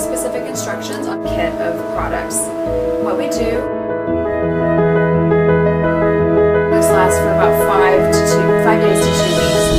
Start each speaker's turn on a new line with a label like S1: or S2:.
S1: Specific instructions on kit of products. What we do, this lasts for about five to two, five days to two weeks.